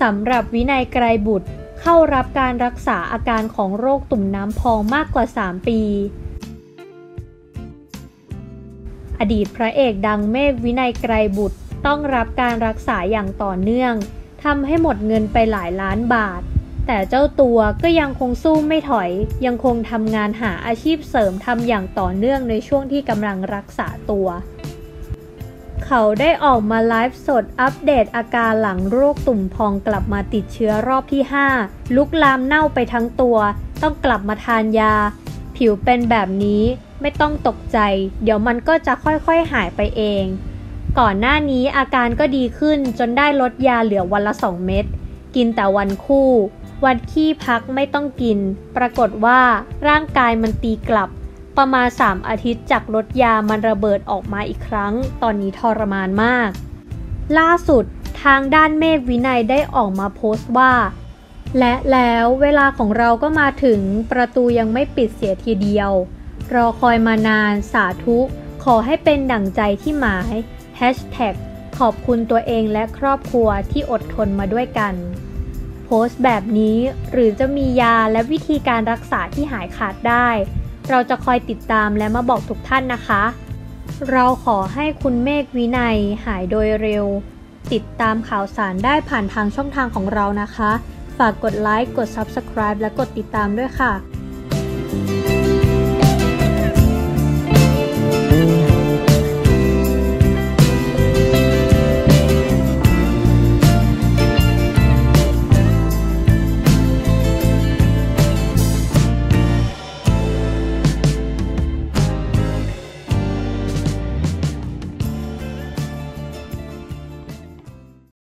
สำหรับวินัยไกรบุตรเข้ารับการรักษาอาการของโรคตุ่มน้ำพองมากกว่า 3 ปี อดีตพระเอกดังเมฆวินัยไกรบุตรต้องรับการรักษาอย่างต่อเนื่องทำให้หมดเงินไปหลายล้านบาท แต่เจ้าตัวก็ยังคงสู้ไม่ถอย ยังคงทำงานหาอาชีพเสริมทำอย่างต่อเนื่องในช่วงที่กำลังรักษาตัว เขาได้ออกมาไลฟ์สดอัปเดตอาการหลังโรคตุ่มพองกลับมาติดเชื้อรอบที่ 5 ลุกลามเน่าไปทั้งตัว ต้องกลับมาทานยา ผิวเป็นแบบนี้ไม่ต้องตกใจ เดี๋ยวมันก็จะค่อยๆหายไปเอง ก่อนหน้านี้อาการก็ดีขึ้นจนได้ลดยาเหลือวันละ 2 เม็ดกินแต่วันคู่ วันขี้พักไม่ต้องกิน ปรากฏว่าร่างกายมันตีกลับ ประมาณ 3 อาทิตย์จากลดยามันระเบิดออกมาอีกครั้ง ตอนนี้ทรมานมาก ล่าสุดทางด้านเมฆวินัยได้ออกมาโพสต์ว่า และแล้วเวลาของเราก็มาถึงประตูยังไม่ปิดเสียทีเดียว รอคอยมานานสาธุ ขอให้เป็นดั่งใจที่หมายแฮชแท็กขอบคุณตัวเองและครอบครัวที่อดทนมาด้วยกัน โพสต์แบบนี้หรือจะมียาและวิธีการรักษาที่หายขาดได้ เราจะคอยติดตามและมาบอกทุกท่านนะคะ เราขอให้คุณเมฆวินัยหายโดยเร็ว ติดตามข่าวสารได้ผ่านทางช่องทางของเรานะคะ ฝากกดไลค์ กด Subscribe และกดติดตามด้วยค่ะ